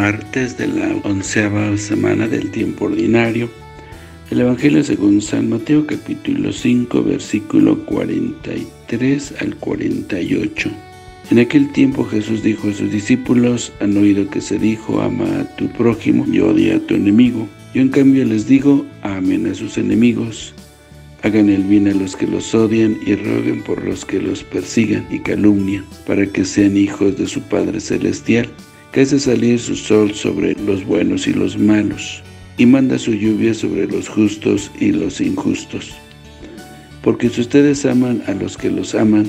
martes de la onceava semana del tiempo ordinario. El Evangelio según San Mateo capítulo 5 versículo 43 al 48. En aquel tiempo Jesús dijo a sus discípulos, han oído que se dijo, ama a tu prójimo y odia a tu enemigo. Yo en cambio les digo, amen a sus enemigos, hagan el bien a los que los odian y roguen por los que los persigan y calumnian, para que sean hijos de su Padre Celestial que hace salir su sol sobre los buenos y los malos, y manda su lluvia sobre los justos y los injustos. Porque si ustedes aman a los que los aman,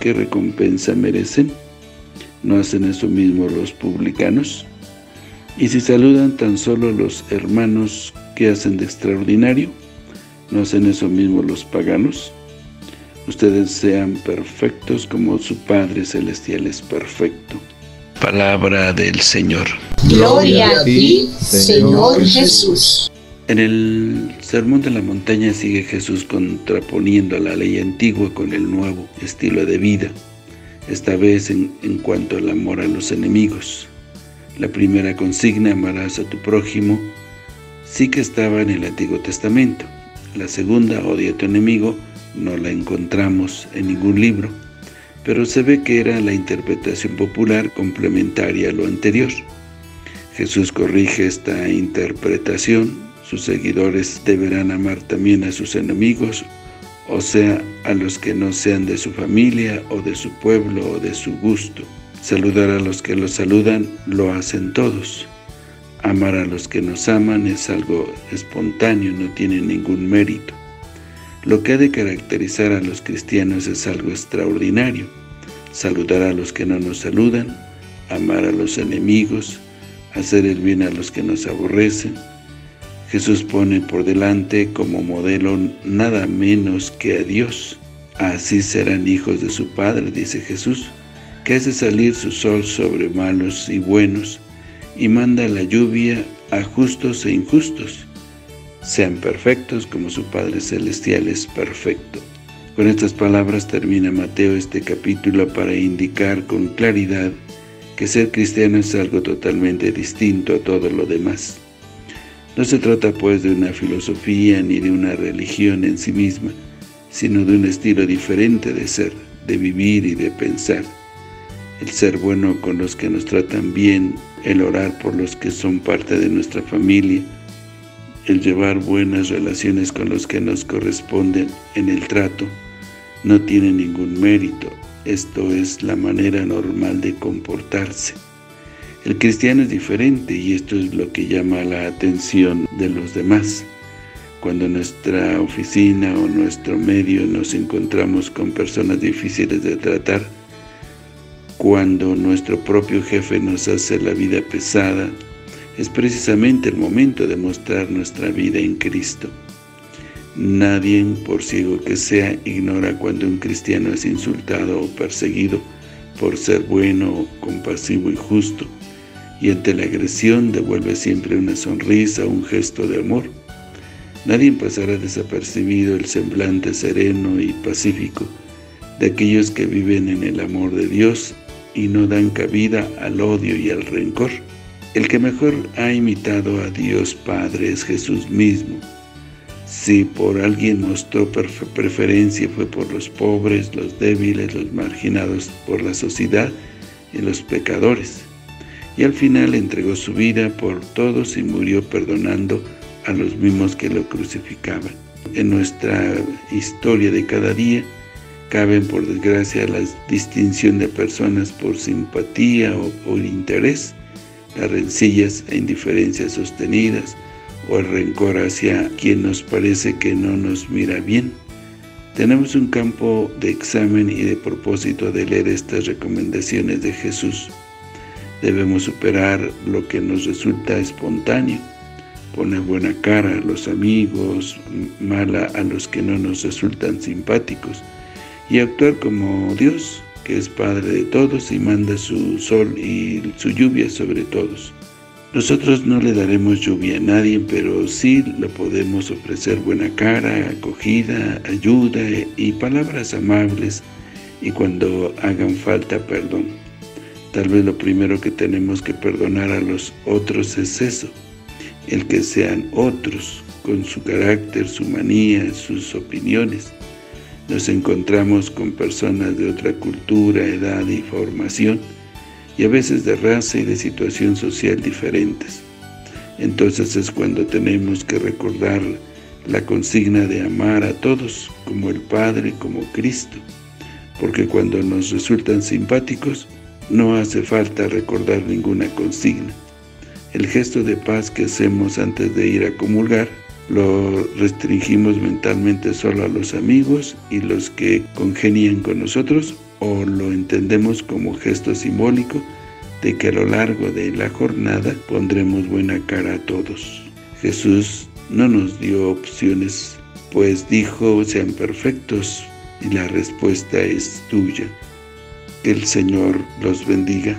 ¿qué recompensa merecen? ¿No hacen eso mismo los publicanos? Y si saludan tan solo los hermanos, ¿qué hacen de extraordinario? ¿No hacen eso mismo los paganos? Ustedes sean perfectos como su Padre Celestial es perfecto. Palabra del Señor. Gloria a ti, Señor Jesús. En el Sermón de la Montaña sigue Jesús contraponiendo la ley antigua con el nuevo estilo de vida, esta vez en, en cuanto al amor a los enemigos. La primera consigna, amarás a tu prójimo, sí que estaba en el Antiguo Testamento. La segunda, odia a tu enemigo, no la encontramos en ningún libro pero se ve que era la interpretación popular complementaria a lo anterior. Jesús corrige esta interpretación, sus seguidores deberán amar también a sus enemigos, o sea, a los que no sean de su familia, o de su pueblo, o de su gusto. Saludar a los que los saludan, lo hacen todos. Amar a los que nos aman es algo espontáneo, no tiene ningún mérito. Lo que ha de caracterizar a los cristianos es algo extraordinario. Saludar a los que no nos saludan, amar a los enemigos, hacer el bien a los que nos aborrecen. Jesús pone por delante como modelo nada menos que a Dios. Así serán hijos de su Padre, dice Jesús, que hace salir su sol sobre malos y buenos, y manda la lluvia a justos e injustos sean perfectos como su Padre Celestial es perfecto. Con estas palabras termina Mateo este capítulo para indicar con claridad que ser cristiano es algo totalmente distinto a todo lo demás. No se trata pues de una filosofía ni de una religión en sí misma, sino de un estilo diferente de ser, de vivir y de pensar. El ser bueno con los que nos tratan bien, el orar por los que son parte de nuestra familia, el llevar buenas relaciones con los que nos corresponden en el trato no tiene ningún mérito. Esto es la manera normal de comportarse. El cristiano es diferente y esto es lo que llama la atención de los demás. Cuando nuestra oficina o nuestro medio nos encontramos con personas difíciles de tratar, cuando nuestro propio jefe nos hace la vida pesada, es precisamente el momento de mostrar nuestra vida en Cristo. Nadie, por ciego que sea, ignora cuando un cristiano es insultado o perseguido por ser bueno, compasivo y justo, y ante la agresión devuelve siempre una sonrisa o un gesto de amor. Nadie pasará desapercibido el semblante sereno y pacífico de aquellos que viven en el amor de Dios y no dan cabida al odio y al rencor. El que mejor ha imitado a Dios Padre es Jesús mismo. Si por alguien mostró preferencia fue por los pobres, los débiles, los marginados por la sociedad y los pecadores. Y al final entregó su vida por todos y murió perdonando a los mismos que lo crucificaban. En nuestra historia de cada día, caben por desgracia la distinción de personas por simpatía o por interés, las rencillas e indiferencias sostenidas, o el rencor hacia quien nos parece que no nos mira bien. Tenemos un campo de examen y de propósito de leer estas recomendaciones de Jesús. Debemos superar lo que nos resulta espontáneo, poner buena cara a los amigos, mala a los que no nos resultan simpáticos, y actuar como Dios, que es Padre de todos y manda su sol y su lluvia sobre todos. Nosotros no le daremos lluvia a nadie, pero sí le podemos ofrecer buena cara, acogida, ayuda y palabras amables, y cuando hagan falta, perdón. Tal vez lo primero que tenemos que perdonar a los otros es eso, el que sean otros, con su carácter, su manía, sus opiniones. Nos encontramos con personas de otra cultura, edad y formación, y a veces de raza y de situación social diferentes. Entonces es cuando tenemos que recordar la consigna de amar a todos, como el Padre, como Cristo, porque cuando nos resultan simpáticos, no hace falta recordar ninguna consigna. El gesto de paz que hacemos antes de ir a comulgar, lo restringimos mentalmente solo a los amigos y los que congenian con nosotros, o lo entendemos como gesto simbólico de que a lo largo de la jornada pondremos buena cara a todos. Jesús no nos dio opciones, pues dijo, sean perfectos, y la respuesta es tuya. Que el Señor los bendiga.